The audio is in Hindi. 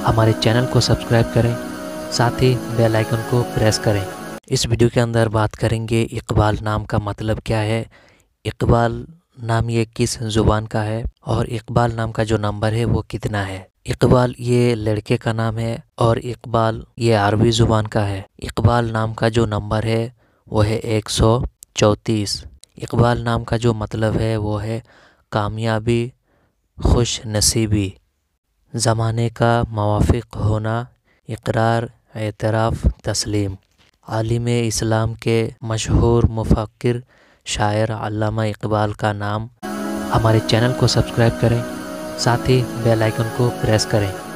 हमारे चैनल को सब्सक्राइब करें, साथ ही बेल आइकन को प्रेस करें। इस वीडियो के अंदर बात करेंगे इकबाल नाम का मतलब क्या है। इकबाल नाम ये किस ज़ुबान का है और इकबाल नाम का जो नंबर है वो कितना है। इकबाल ये लड़के का नाम है और इकबाल ये अरबी ज़ुबान का है। इकबाल नाम का जो नंबर है वो है एक सौ चौंतीस। इकबाल नाम का जो मतलब है वो है कामयाबी खुश नसीबी ज़माने का मवाफ़ होना, इकरार, एतराफ़, तस्लीम। आलिम इस्लाम के मशहूर मुफ़क्र शायर अल्लामा इकबाल का नाम। हमारे चैनल को सब्सक्राइब करें, साथ ही बेल आइकन को प्रेस करें।